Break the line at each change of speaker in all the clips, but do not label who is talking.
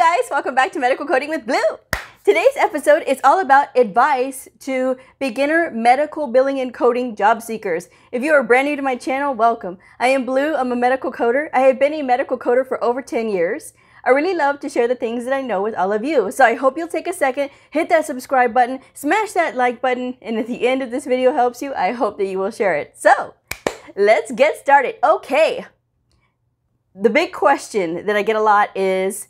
guys, welcome back to Medical Coding with Bleu. Today's episode is all about advice to beginner medical billing and coding job seekers. If you are brand new to my channel, welcome. I am Bleu, I'm a medical coder. I have been a medical coder for over 10 years. I really love to share the things that I know with all of you. So I hope you'll take a second, hit that subscribe button, smash that like button, and if the end of this video helps you, I hope that you will share it. So let's get started. Okay. The big question that I get a lot is,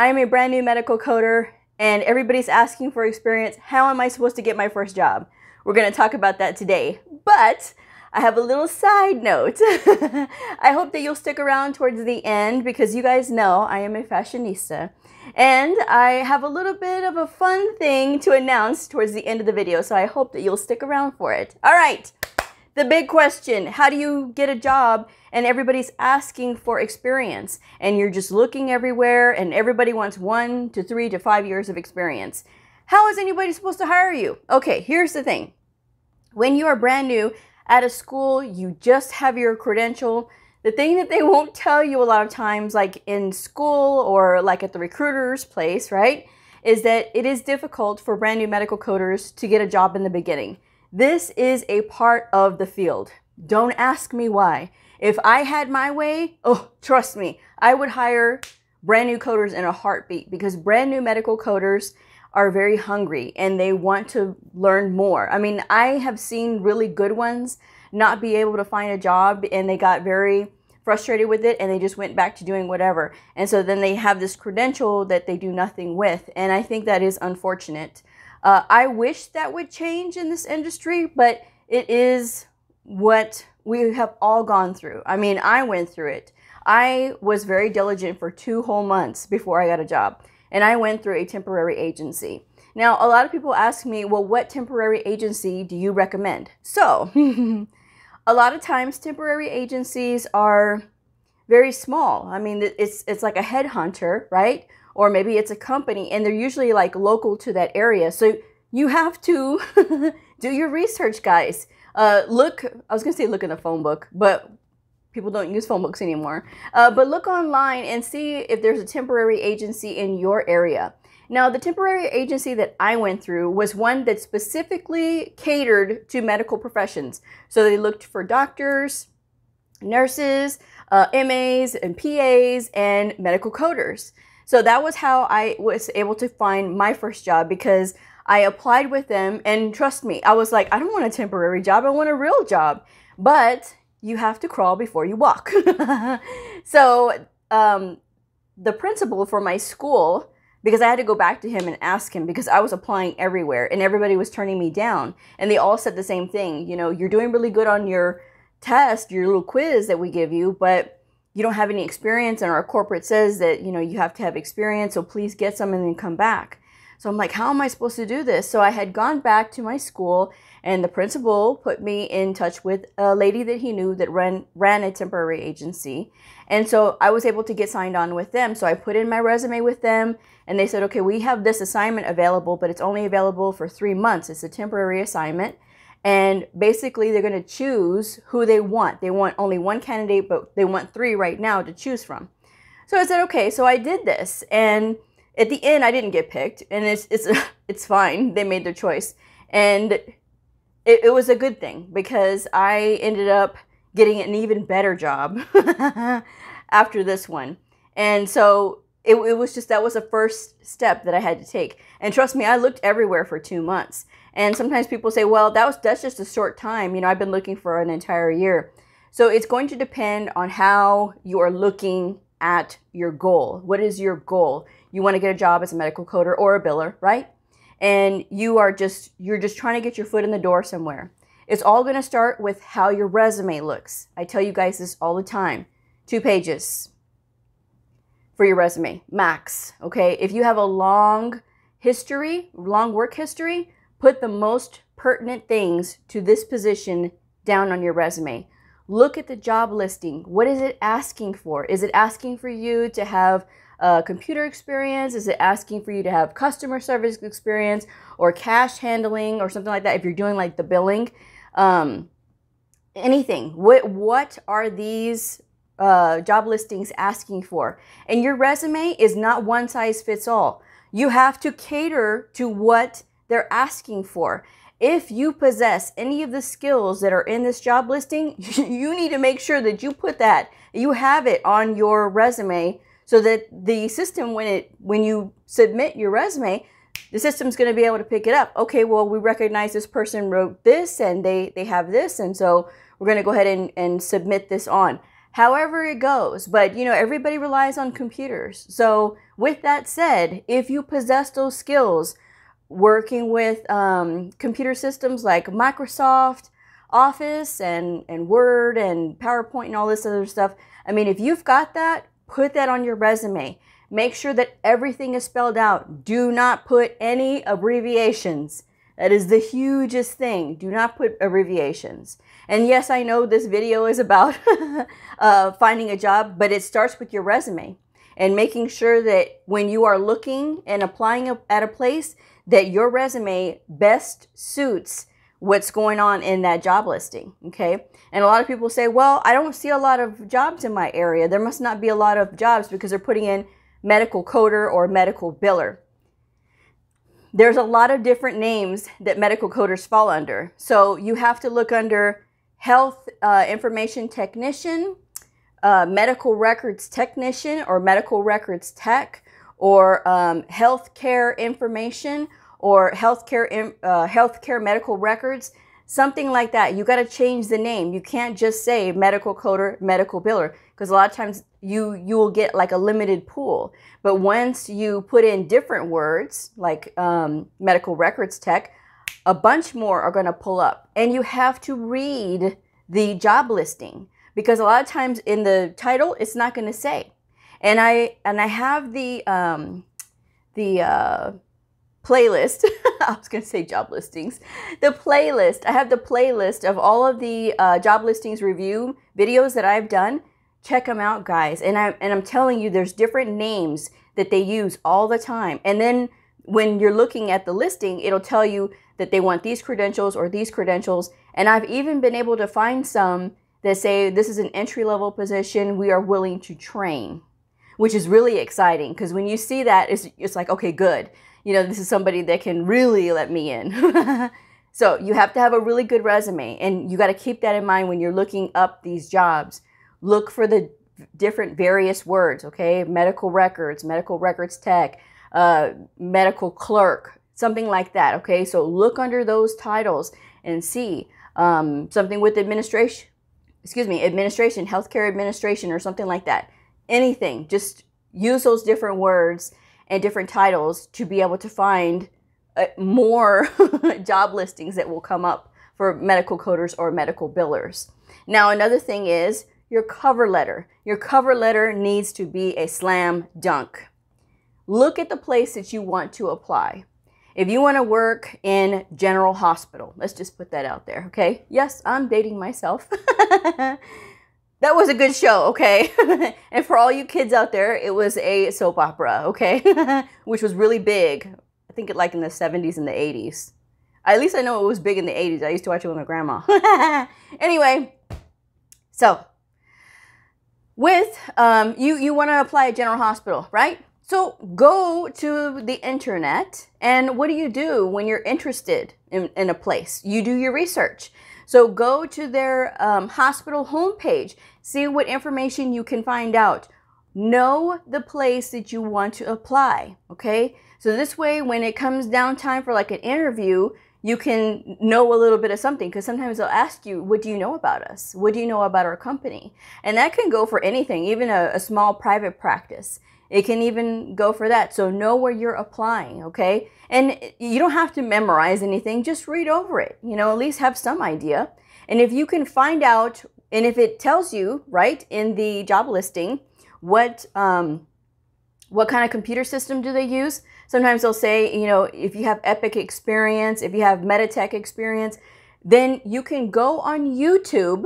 I am a brand new medical coder and everybody's asking for experience. How am I supposed to get my first job? We're going to talk about that today. But I have a little side note. I hope that you'll stick around towards the end because you guys know I am a fashionista. And I have a little bit of a fun thing to announce towards the end of the video, so I hope that you'll stick around for it. All right, the big question, how do you get a job and everybody's asking for experience and you're just looking everywhere and everybody wants one to three to five years of experience? How is anybody supposed to hire you? Okay, here's the thing. When you are brand new, at a school, you just have your credential. The thing that they won't tell you a lot of times, like in school or like at the recruiter's place, right, is that it is difficult for brand new medical coders to get a job in the beginning. This is a part of the field. Don't ask me why. If I had my way, oh, trust me, I would hire brand new coders in a heartbeat because brand new medical coders are very hungry and they want to learn more. I mean, I have seen really good ones not be able to find a job and they got very frustrated with it and they just went back to doing whatever. And so then they have this credential that they do nothing with. And I think that is unfortunate. Uh, I wish that would change in this industry, but it is what we have all gone through. I mean, I went through it. I was very diligent for two whole months before I got a job and I went through a temporary agency. Now, a lot of people ask me, well, what temporary agency do you recommend? So, a lot of times temporary agencies are very small. I mean, it's it's like a headhunter, right? Or maybe it's a company and they're usually like local to that area. So, you have to do your research, guys. Uh, look, I was going to say look in the phone book, but people don't use phone books anymore. Uh, but look online and see if there's a temporary agency in your area. Now, the temporary agency that I went through was one that specifically catered to medical professions. So they looked for doctors, nurses, uh, MAs, and PAs, and medical coders. So that was how I was able to find my first job because I applied with them. And trust me, I was like, I don't want a temporary job, I want a real job. But you have to crawl before you walk. so um, the principal for my school, because I had to go back to him and ask him because I was applying everywhere and everybody was turning me down. And they all said the same thing. You know, you're doing really good on your test, your little quiz that we give you, but you don't have any experience. And our corporate says that, you know, you have to have experience. So please get some and then come back. So I'm like, how am I supposed to do this? So I had gone back to my school and the principal put me in touch with a lady that he knew that ran ran a temporary agency. And so I was able to get signed on with them. So I put in my resume with them and they said, okay, we have this assignment available, but it's only available for three months. It's a temporary assignment. And basically, they're going to choose who they want. They want only one candidate, but they want three right now to choose from. So I said, okay, so I did this. And at the end, I didn't get picked. And it's, it's, it's fine. They made their choice. And it, it was a good thing because I ended up getting an even better job after this one. And so it, it was just that was the first step that I had to take. And trust me, I looked everywhere for two months. And sometimes people say, well, that was that's just a short time. You know, I've been looking for an entire year. So it's going to depend on how you are looking at your goal. What is your goal? You want to get a job as a medical coder or a biller, right? and you are just you're just trying to get your foot in the door somewhere. It's all going to start with how your resume looks. I tell you guys this all the time. 2 pages for your resume, max, okay? If you have a long history, long work history, put the most pertinent things to this position down on your resume. Look at the job listing. What is it asking for? Is it asking for you to have uh, computer experience? Is it asking for you to have customer service experience or cash handling or something like that? If you're doing like the billing, um, anything. What what are these uh, job listings asking for. And your resume is not one size fits all. You have to cater to what they're asking for. If you possess any of the skills that are in this job listing, you need to make sure that you put that, you have it on your resume so that the system, when it when you submit your resume, the system's going to be able to pick it up. Okay, well, we recognize this person wrote this and they, they have this, and so we're going to go ahead and, and submit this on. However it goes, but you know, everybody relies on computers. So with that said, if you possess those skills, working with um, computer systems like Microsoft Office and, and Word and PowerPoint and all this other stuff, I mean, if you've got that, put that on your resume. Make sure that everything is spelled out. Do not put any abbreviations. That is the hugest thing. Do not put abbreviations. And yes, I know this video is about uh, finding a job, but it starts with your resume and making sure that when you are looking and applying at a place, that your resume best suits what's going on in that job listing. Okay. And a lot of people say, well, I don't see a lot of jobs in my area. There must not be a lot of jobs because they're putting in medical coder, or medical biller. There's a lot of different names that medical coders fall under. So you have to look under health uh, information technician, uh, medical records technician, or medical records tech, or um, healthcare information, or healthcare uh, healthcare medical records something like that. You got to change the name. You can't just say medical coder, medical biller, because a lot of times you you will get like a limited pool. But once you put in different words like um, medical records tech, a bunch more are going to pull up, and you have to read the job listing because a lot of times in the title it's not going to say. And I and I have the um, the uh, playlist. I was going to say job listings. The playlist. I have the playlist of all of the uh, job listings review videos that I've done. Check them out, guys. And I'm and I'm telling you, there's different names that they use all the time. And then when you're looking at the listing, it'll tell you that they want these credentials or these credentials. And I've even been able to find some that say this is an entry level position. We are willing to train, which is really exciting because when you see that, it's, it's like, okay, good you know, this is somebody that can really let me in. so you have to have a really good resume and you got to keep that in mind when you're looking up these jobs. Look for the different various words, okay? Medical records, medical records tech, uh, medical clerk, something like that, okay? So look under those titles and see um, something with administration, excuse me, administration, healthcare administration, or something like that. Anything, just use those different words and different titles to be able to find uh, more job listings that will come up for medical coders or medical billers. Now, another thing is your cover letter. Your cover letter needs to be a slam dunk. Look at the place that you want to apply. If you want to work in General Hospital, let's just put that out there, okay? Yes, I'm dating myself. that was a good show, okay? and for all you kids out there, it was a soap opera, okay? Which was really big. I think it like in the 70s and the 80s. At least I know it was big in the 80s. I used to watch it with my grandma. anyway, so with um, you, you want to apply at General Hospital, right? So go to the internet, and what do you do when you're interested in, in a place? You do your research. So go to their um, hospital homepage, see what information you can find out. Know the place that you want to apply, okay? So this way, when it comes down time for like an interview, you can know a little bit of something because sometimes they'll ask you, What do you know about us? What do you know about our company? And that can go for anything, even a, a small private practice. It can even go for that. So know where you're applying, okay? And you don't have to memorize anything, just read over it. You know, at least have some idea. And if you can find out, and if it tells you, right, in the job listing, what um, what kind of computer system do they use? Sometimes they'll say, you know, if you have Epic experience, if you have Meditech experience, then you can go on YouTube.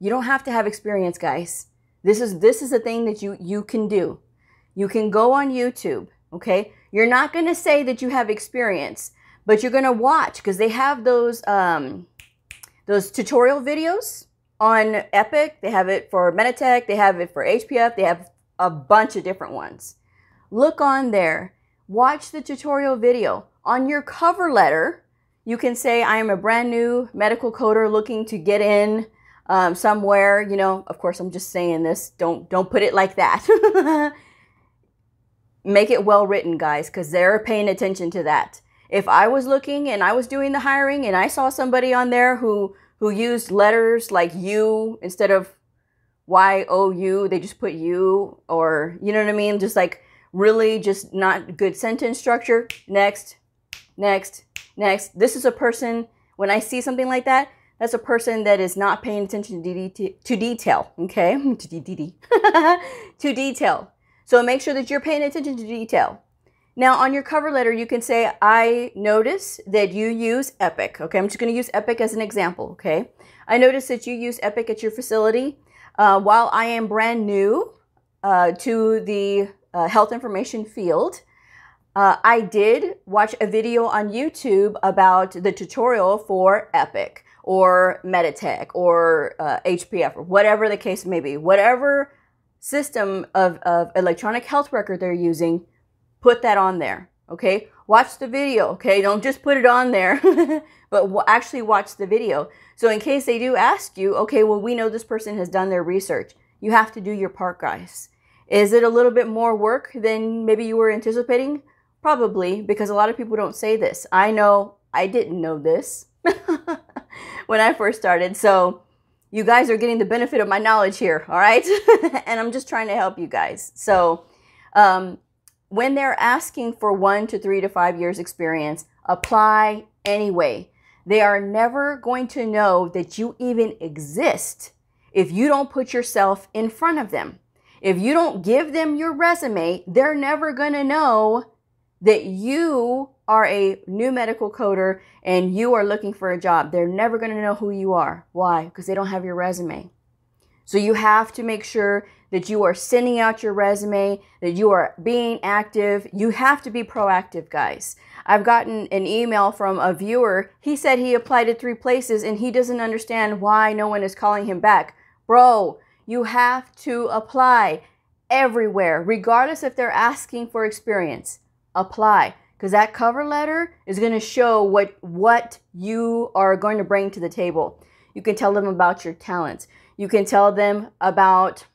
You don't have to have experience, guys. This is this is a thing that you you can do. You can go on YouTube, okay? You're not going to say that you have experience, but you're going to watch because they have those um, those tutorial videos on Epic, they have it for Meditech, they have it for HPF, they have a bunch of different ones. Look on there, watch the tutorial video. On your cover letter, you can say, I am a brand new medical coder looking to get in um, somewhere. You know, of course, I'm just saying this. Don't don't put it like that. Make it well written, guys, because they're paying attention to that. If I was looking and I was doing the hiring and I saw somebody on there who who used letters like you instead of Y O U, they just put you or you know what I mean, just like really just not good sentence structure. Next, next, next. This is a person. When I see something like that, that's a person that is not paying attention to, detail, okay? to detail. So make sure that you're paying attention to detail. Now, on your cover letter, you can say, I notice that you use Epic. Okay, I'm just going to use Epic as an example. Okay, I notice that you use Epic at your facility. Uh, while I am brand new uh, to the uh, health information field, uh, I did watch a video on YouTube about the tutorial for Epic or Meditech or HPF uh, or whatever the case may be. Whatever system of, of electronic health record they're using, put that on there. Okay, watch the video. Okay, don't just put it on there, but actually watch the video. So, in case they do ask you, okay, well, we know this person has done their research, you have to do your part, guys. Is it a little bit more work than maybe you were anticipating? Probably, because a lot of people don't say this. I know I didn't know this when I first started. So, you guys are getting the benefit of my knowledge here, all right? and I'm just trying to help you guys. So, um, when they're asking for one to three to five years experience, apply anyway. They are never going to know that you even exist if you don't put yourself in front of them. If you don't give them your resume, they're never going to know that you are a new medical coder and you are looking for a job, they're never going to know who you are. Why? Because they don't have your resume. So you have to make sure that you are sending out your resume, that you are being active. You have to be proactive, guys. I've gotten an email from a viewer. He said he applied to three places and he doesn't understand why no one is calling him back. Bro, you have to apply everywhere, regardless if they're asking for experience. Apply because that cover letter is going to show what what you are going to bring to the table. You can tell them about your talents. You can tell them about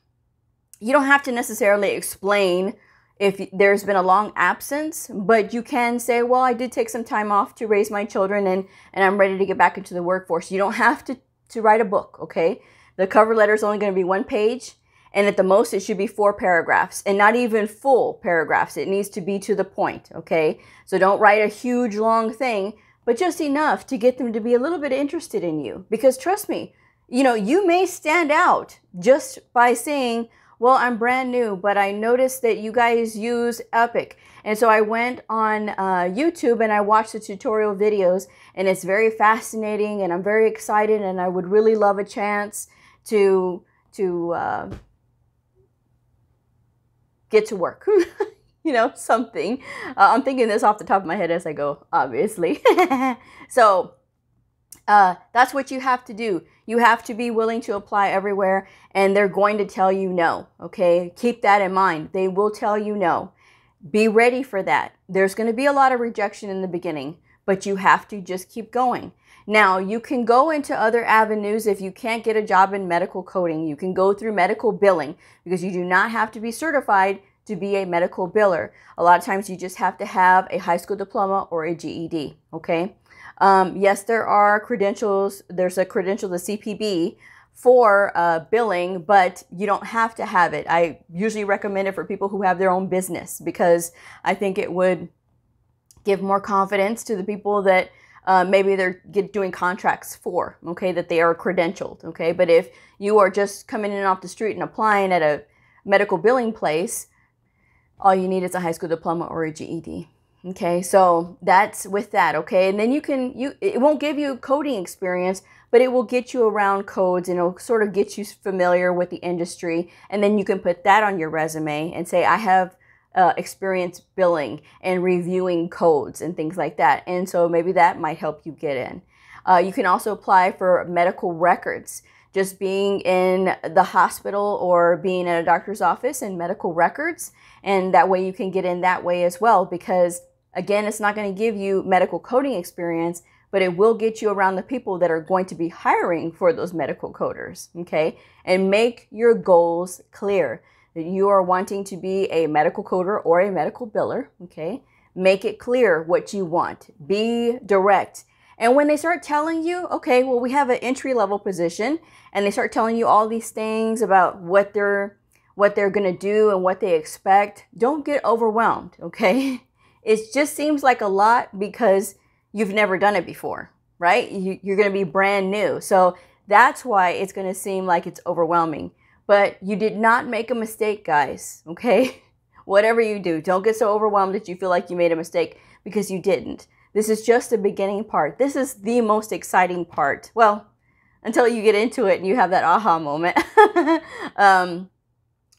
you don't have to necessarily explain if there's been a long absence, but you can say, well, I did take some time off to raise my children and, and I'm ready to get back into the workforce. You don't have to, to write a book, okay? The cover letter is only going to be one page and at the most, it should be four paragraphs and not even full paragraphs. It needs to be to the point, okay? So don't write a huge long thing, but just enough to get them to be a little bit interested in you. Because trust me, you know, you may stand out just by saying, well, I'm brand new, but I noticed that you guys use Epic. And so I went on uh, YouTube and I watched the tutorial videos, and it's very fascinating, and I'm very excited, and I would really love a chance to to uh, get to work. you know, something. Uh, I'm thinking this off the top of my head as I go, obviously. so uh, that's what you have to do. You have to be willing to apply everywhere, and they're going to tell you no. Okay, keep that in mind. They will tell you no. Be ready for that. There's going to be a lot of rejection in the beginning, but you have to just keep going. Now, you can go into other avenues if you can't get a job in medical coding. You can go through medical billing because you do not have to be certified to be a medical biller. A lot of times you just have to have a high school diploma or a GED, okay? Um, yes, there are credentials. There's a credential, the CPB, for uh, billing, but you don't have to have it. I usually recommend it for people who have their own business because I think it would give more confidence to the people that uh, maybe they're get, doing contracts for, okay, that they are credentialed, okay. But if you are just coming in off the street and applying at a medical billing place, all you need is a high school diploma or a GED. Okay, so that's with that, okay? And then you can, you it won't give you coding experience, but it will get you around codes and it'll sort of get you familiar with the industry. And then you can put that on your resume and say, I have uh, experience billing and reviewing codes and things like that. And so maybe that might help you get in. Uh, you can also apply for medical records. just being in the hospital or being in a doctor's office and medical records. And that way you can get in that way as well because again, it's not going to give you medical coding experience, but it will get you around the people that are going to be hiring for those medical coders. Okay. And make your goals clear that you are wanting to be a medical coder or a medical biller. Okay. Make it clear what you want. Be direct. And when they start telling you, okay, well, we have an entry level position, and they start telling you all these things about what they're what they're to do and what they expect, don't get overwhelmed, okay? It just seems like a lot because you've never done it before, right? You, you're to be brand new. So that's why it's to seem like it's overwhelming. But you did not make a mistake, guys, okay? Whatever you do, don't get so overwhelmed that you feel like you made a mistake because you didn't. This is just the beginning part. This is the most exciting part. Well, until you get into it and you have that aha moment. um,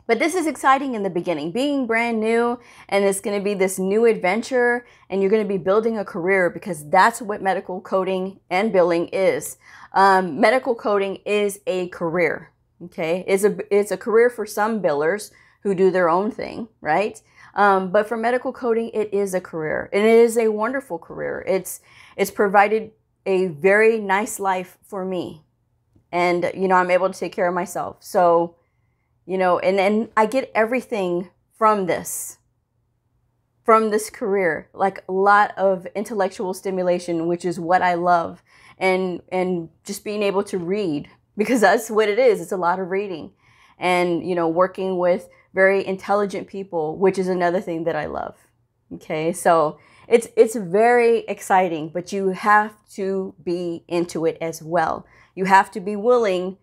but this is exciting in the beginning, being brand new, and it's going to be this new adventure, and you're going to be building a career because that's what medical coding and billing is. Um, medical coding is a career. Okay, it's a it's a career for some billers who do their own thing, right? Um, but for medical coding, it is a career, and it is a wonderful career. It's it's provided a very nice life for me, and you know I'm able to take care of myself. So you know, and, and I get everything from this, from this career, like a lot of intellectual stimulation, which is what I love, and and just being able to read because that's what it is. It's a lot of reading, and you know, working with very intelligent people, which is another thing that I love. Okay, so it's it's very exciting, but you have to be into it as well. You have to be willing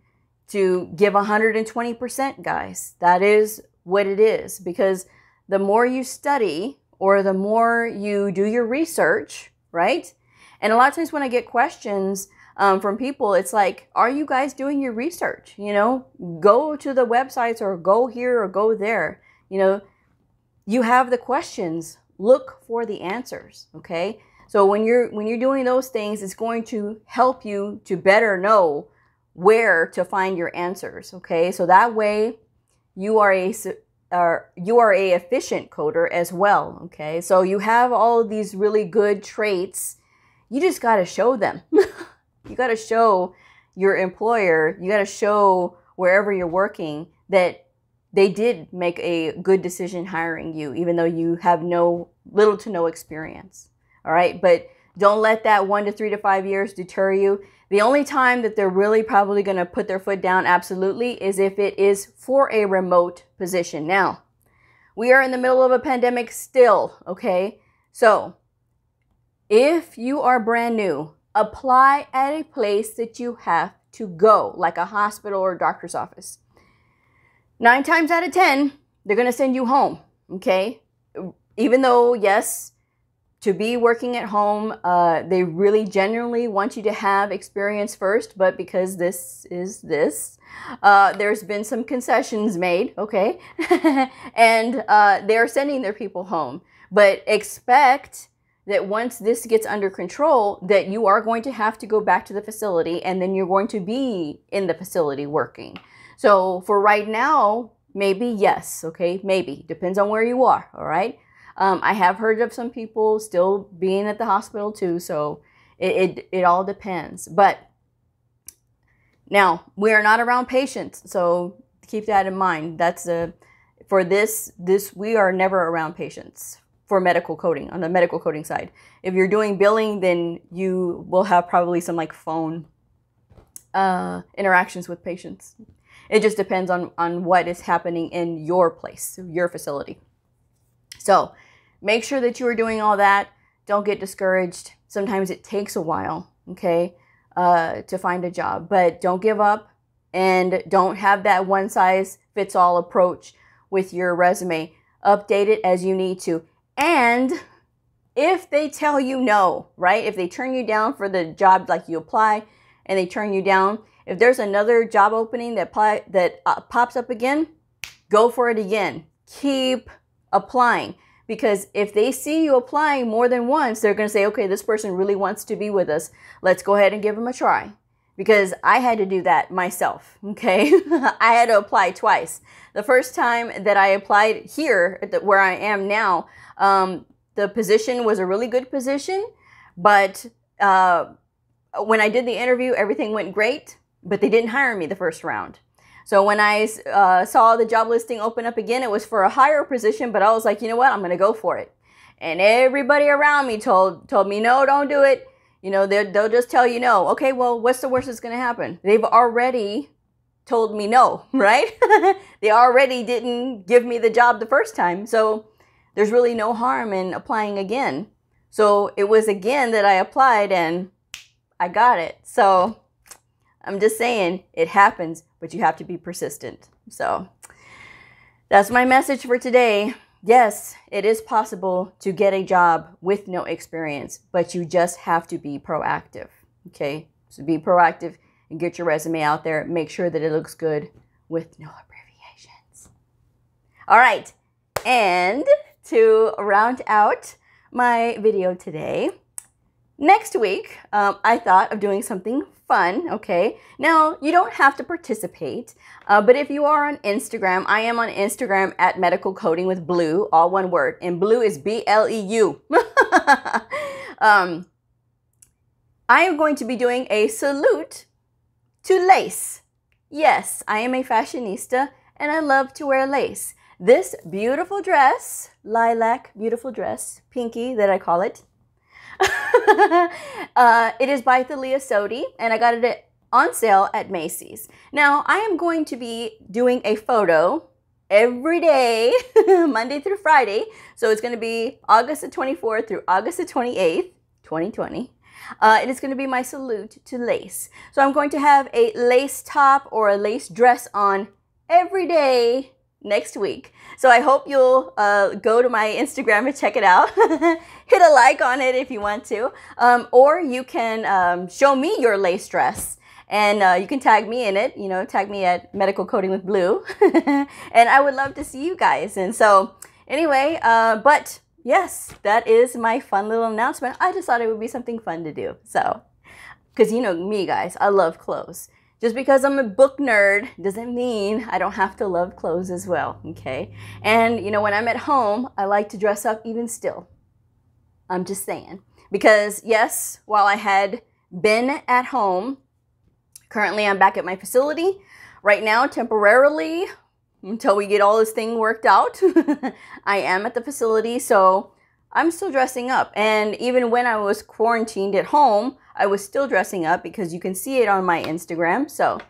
to give 120%, guys. That is what it is because the more you study or the more you do your research, right? And a lot of times when I get questions um, from people, it's like, are you guys doing your research? You know, go to the websites or go here or go there. You know, you have the questions, look for the answers, okay? So when you're when you're doing those things, it's going to help you to better know where to find your answers. Okay, so that way you are a uh, you are a efficient coder as well. Okay, so you have all of these really good traits. You just got to show them. you got to show your employer. You got to show wherever you're working that they did make a good decision hiring you, even though you have no little to no experience. All right, but don't let that one to three to five years deter you. The only time that they're really probably going to put their foot down absolutely is if it is for a remote position. Now, we are in the middle of a pandemic still, okay? So, if you are brand new, apply at a place that you have to go, like a hospital or a doctor's office. Nine times out of 10, they're going to send you home, okay? Even though, yes, to be working at home. Uh, they really genuinely want you to have experience first, but because this is this, uh, there's been some concessions made, okay? and uh, they're sending their people home. But expect that once this gets under control, that you are going to have to go back to the facility and then you're going to be in the facility working. So for right now, maybe yes, okay? Maybe. Depends on where you are, all right? Um, I have heard of some people still being at the hospital too, so it, it, it all depends. But now we are not around patients, so keep that in mind. That's a for this this we are never around patients for medical coding on the medical coding side. If you're doing billing, then you will have probably some like phone uh, interactions with patients. It just depends on on what is happening in your place, your facility. So Make sure that you are doing all that. Don't get discouraged. Sometimes it takes a while, okay, uh, to find a job, but don't give up and don't have that one size fits all approach with your resume. Update it as you need to. And if they tell you no, right? If they turn you down for the job, like you apply and they turn you down, if there's another job opening that, that uh, pops up again, go for it again. Keep applying because if they see you applying more than once, they're going to say, okay, this person really wants to be with us. Let's go ahead and give them a try. Because I had to do that myself. Okay. I had to apply twice. The first time that I applied here, where I am now, um, the position was a really good position, but uh, when I did the interview, everything went great, but they didn't hire me the first round. So when I uh, saw the job listing open up again, it was for a higher position, but I was like, you know what, I'm going to go for it. And everybody around me told told me, no, don't do it. You know, they'll just tell you no. Okay, well, what's the worst that's going to happen? They've already told me no, right? they already didn't give me the job the first time. So there's really no harm in applying again. So it was again that I applied and I got it. So I'm just saying it happens, but you have to be persistent. So that's my message for today. Yes, it is possible to get a job with no experience, but you just have to be proactive. Okay? So be proactive and get your resume out there. Make sure that it looks good with no abbreviations. All right. And to round out my video today, next week, um, I thought of doing something fun, okay? Now, you don't have to participate, uh, but if you are on Instagram, I am on Instagram at medical coding with bleu, all one word, and bleu is B L E U. um, I am going to be doing a salute to lace. Yes, I am a fashionista and I love to wear lace. This beautiful dress, lilac beautiful dress, pinky that I call it, uh, it is by Thalia Sodi, and I got it on sale at Macy's. Now, I am going to be doing a photo every day, Monday through Friday. So it's going to be August the 24th through August the 28th, 2020. Uh, it is going to be my salute to lace. So I'm going to have a lace top or a lace dress on every day next week. So I hope you'll uh, go to my Instagram and check it out. Hit a like on it if you want to. Um, or you can um, show me your lace dress and uh, you can tag me in it. You know, tag me at Medical Coding with Bleu. and I would love to see you guys. And so, anyway, uh, but yes, that is my fun little announcement. I just thought it would be something fun to do. So, because you know me, guys, I love clothes. Just because I'm a book nerd doesn't mean I don't have to love clothes as well, okay? And you know, when I'm at home, I like to dress up even still. I'm just saying. Because yes, while I had been at home, currently I'm back at my facility. Right now, temporarily, until we get all this thing worked out, I am at the facility, so I'm still dressing up. And even when I was quarantined at home, I was still dressing up because you can see it on my Instagram. So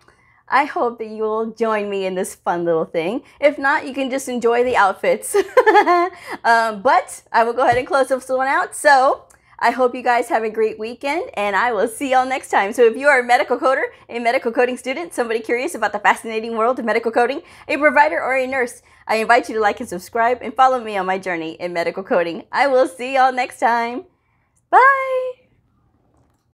I hope that you will join me in this fun little thing. If not, you can just enjoy the outfits. um, but I will go ahead and close this one out. So I hope you guys have a great weekend and I will see y'all next time. So if you are a medical coder, a medical coding student, somebody curious about the fascinating world of medical coding, a provider or a nurse, I invite you to like and subscribe and follow me on my journey in medical coding. I will see y'all next time. Bye!